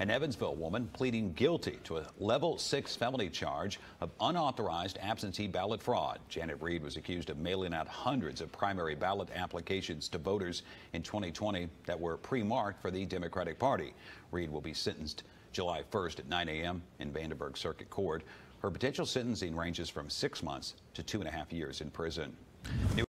An Evansville woman pleading guilty to a level six felony charge of unauthorized absentee ballot fraud. Janet Reed was accused of mailing out hundreds of primary ballot applications to voters in 2020 that were pre-marked for the Democratic Party. Reed will be sentenced July 1st at 9 a.m. in Vanderburgh Circuit Court. Her potential sentencing ranges from six months to two and a half years in prison. New